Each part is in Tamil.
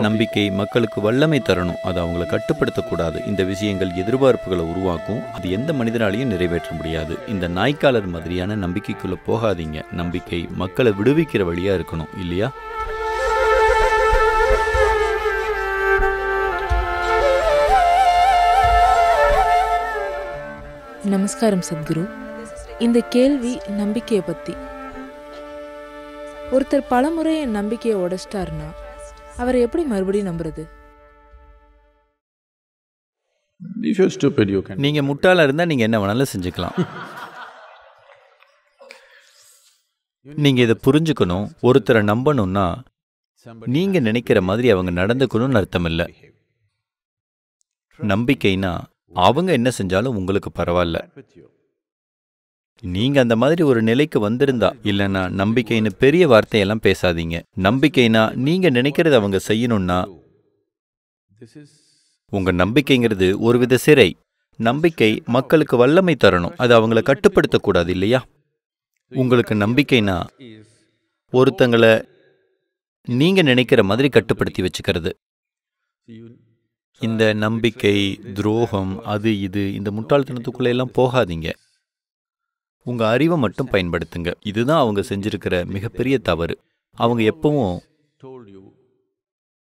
நம்பிக்கை மக்களுக்கு வல்லமை தரணும். அது அவங்கள கட்டுப்படுத்தக்கூடாது. இந்த விஷயங்கள் எதிர்பார்ப்புகளை உருவாக்கும். அது எந்த மனிதனாலையும் நிறைவேற்ற முடியாது. இந்த நாய்க்காலர் மாதிரியான நம்பிக்கைக்குள்ள போகாதீங்க. நம்பிக்கை மக்களை விடுவிக்கிற வழியா இருக்கணும். இல்லையா? நமஸ்காரம் சத்குரு. இந்த கேள்வி நம்பிக்கையை பற்றி ஒருத்தர் பலமுறை என் நம்பிக்கையை உடைச்சிட்டாருன்னா அவரை எப்படி மறுபடியும் நம்புறது? If you're stupid, you can. நீங்க முட்டாளா இருந்தா நீங்க என்ன வேணாலும் செஞ்சுக்கலாம். நீங்க இதை புரிஞ்சுக்கணும் ஒருத்தரை நம்பணும்னா நீங்க நினைக்கிற மாதிரி அவங்க நடந்துக்கணும்னு அர்த்தம் இல்ல. நம்பிக்கைனா அவங்க என்ன செஞ்சாலும் உங்களுக்கு பரவாயில்ல. நீங்க அந்த மாதிரி ஒரு நிலைக்கு வந்திருந்தா இல்லைன்னா நம்பிக்கைன்னு பெரிய வார்த்தையெல்லாம் பேசாதீங்க. நம்பிக்கைனா நீங்க நினைக்கிறத அவங்க செய்யணும்னா உங்க நம்பிக்கைங்கிறது ஒருவித சிறை. நம்பிக்கை மக்களுக்கு வல்லமை தரணும். அது அவங்கள கட்டுப்படுத்தக்கூடாது இல்லையா? உங்களுக்கு நம்பிக்கைனா ஒருத்தங்களை நீங்க நினைக்கிற மாதிரி கட்டுப்படுத்தி வச்சுக்கிறது. இந்த நம்பிக்கை துரோகம் அது இது இந்த முட்டாள்தனத்துக்குள்ள எல்லாம் போகாதீங்க. உங்க அறிவை மட்டும் பயன்படுத்துங்க. இதுதான் அவங்க செஞ்சிருக்கிற மிகப்பெரிய தவறு. அவங்க எப்பவும்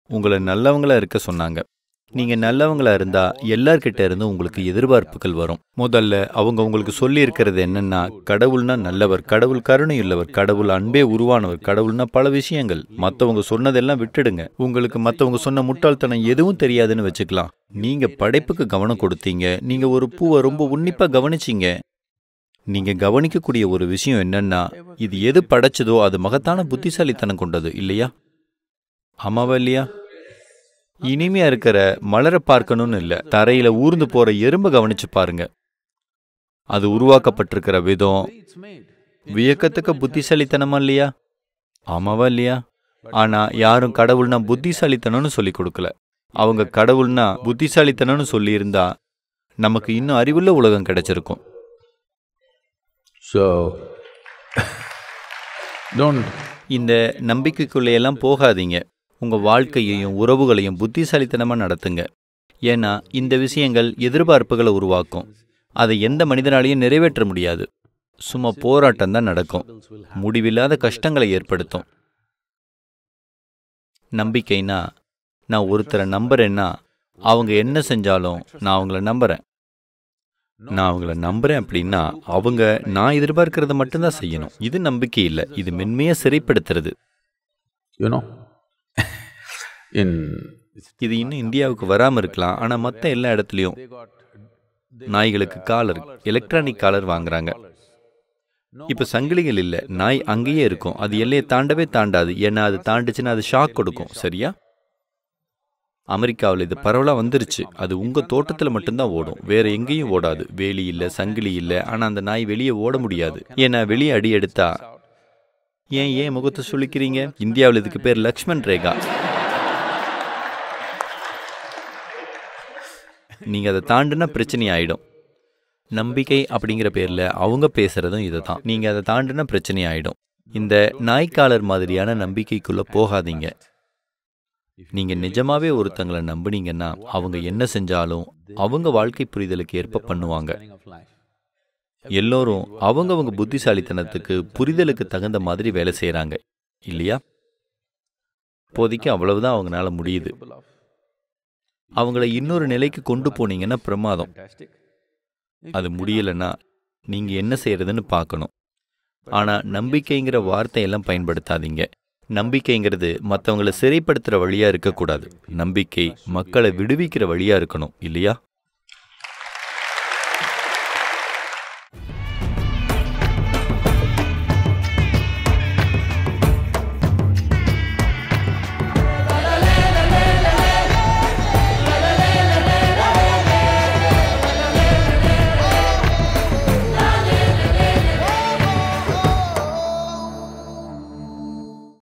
உங்களை நல்லவங்களா இருக்க சொன்னாங்க. நீங்க நல்லவங்களா இருந்தா எல்லார்கிட்ட இருந்து உங்களுக்கு எதிர்பார்ப்புகள் வரும். முதல்ல அவங்க உங்களுக்கு சொல்லி இருக்கிறது என்னன்னா கடவுள்னா நல்லவர் கடவுள் கருணையுள்ளவர் கடவுள் அன்பே உருவானவர் கடவுள்னா பல விஷயங்கள். மத்தவங்க சொன்னதெல்லாம் விட்டுடுங்க. உங்களுக்கு மத்தவங்க சொன்ன முட்டாள்தனம் எதுவும் தெரியாதுன்னு வச்சுக்கலாம். நீங்க படைப்புக்கு கவனம் கொடுத்தீங்க. நீங்க ஒரு பூவை ரொம்ப உன்னிப்பா கவனிச்சீங்க. நீங்கள் கவனிக்கக்கூடிய ஒரு விஷயம் என்னன்னா இது எது படைச்சதோ அது மகத்தான புத்திசாலித்தனம் கொண்டது இல்லையா? ஆமாவா இல்லையா? இனிமையா இருக்கிற மலரை பார்க்கணும்னு இல்லை. தரையில ஊர்ந்து போற எறும்பை கவனிச்சு பாருங்க. அது உருவாக்கப்பட்டிருக்கிற விதம். வியக்கத்துக்கு புத்திசாலித்தனமா இல்லையா? ஆமாவா இல்லையா? ஆனா யாரும் கடவுள்னா புத்திசாலித்தனம்னு சொல்லி கொடுக்கல. அவங்க கடவுள்னா புத்திசாலித்தனம்னு சொல்லியிருந்தா நமக்கு இன்னும் அறிவுள்ள உலகம் கிடைச்சிருக்கும். ஸோ டோன்ட் இந்த நம்பிக்கைக்குள்ளேயெல்லாம் போகாதீங்க. உங்கள் வாழ்க்கையையும் உறவுகளையும் புத்திசாலித்தனமாக நடத்துங்க. ஏன்னா இந்த விஷயங்கள் எதிர்பார்ப்புகளை உருவாக்கும். அதை எந்த மனிதனாலையும் நிறைவேற்ற முடியாது. சும்மா போராட்டம் தான் நடக்கும். முடிவில்லாத கஷ்டங்களை ஏற்படுத்தும். நம்பிக்கைனா நான் ஒருத்தரை நம்புறேன்னா அவங்க என்ன செஞ்சாலும் நான் அவங்கள நம்புறேன். நான் அவங்கள நம்புறேன் அப்படின்னா அவங்க நான் எதிர்பார்க்கறத மட்டும்தான் செய்யணும். இது நம்பிக்கை இல்லை. இது மென்மையா சிறைப்படுத்துறது. In இது இன்னும் இந்தியாவுக்கு வராம இருக்கலாம். ஆனா மத்த எல்லா இடத்துலயும் நாய்களுக்கு காலர் எலக்ட்ரானிக் காலர் வாங்குறாங்க. இப்ப சங்கிலிகள் இல்ல. நாய் அங்கேயே இருக்கும். அது எல்லையை தாண்டவே தாண்டாது. ஏன்னா அது தாண்டுச்சுன்னா அது ஷாக் கொடுக்கும். சரியா? அமெரிக்காவில் இது பரவலாக வந்துருச்சு. அது உங்கள் தோட்டத்தில் மட்டும்தான் ஓடும். வேறு எங்கேயும் ஓடாது. வேலி இல்லை சங்கிலி இல்லை. ஆனால் அந்த நாய் வெளியே ஓட முடியாது. ஏன்னா வெளியே அடி எடுத்தா? ஏன் ஏன் முகத்தை சுழிக்கிறீங்க இந்தியாவில் இதுக்கு பேர் லக்ஷ்மண் ரேகா. நீங்கள் அதை தாண்டுனா பிரச்சனை ஆகிடும் நம்பிக்கை அப்படிங்கிற பேரில் அவங்க பேசுறதும் இதுதான். நீங்கள் அதை தாண்டுனா பிரச்சனை ஆகிடும் இந்த நாய்க்காலர் மாதிரியான நம்பிக்கைக்குள்ளே போகாதீங்க. நீங்கள் நிஜமாவே ஒருத்தங்களை நம்புனீங்கன்னா அவங்க என்ன செஞ்சாலும் அவங்க வாழ்க்கை புரிதலுக்கு ஏற்ப பண்ணுவாங்க. எல்லோரும் அவங்கவங்க புத்திசாலித்தனத்துக்கு புரிதலுக்கு தகுந்த மாதிரி வேலை செய்கிறாங்க இல்லையா? இப்போதைக்கு அவ்வளவுதான் அவங்களால முடியுது. அவங்கள இன்னொரு நிலைக்கு கொண்டு போனீங்கன்னா பிரமாதம். அது முடியலன்னா நீங்கள் என்ன செய்யறதுன்னு பார்க்கணும். ஆனால் நம்பிக்கைங்கிற வார்த்தையெல்லாம் பயன்படுத்தாதீங்க. நம்பிக்கைங்கிறது மற்றவங்களை சிறைப்படுத்துகிற வழியாக இருக்கக்கூடாது. நம்பிக்கை மக்களை விடுவிக்கிற வழியாக இருக்கணும் இல்லையா?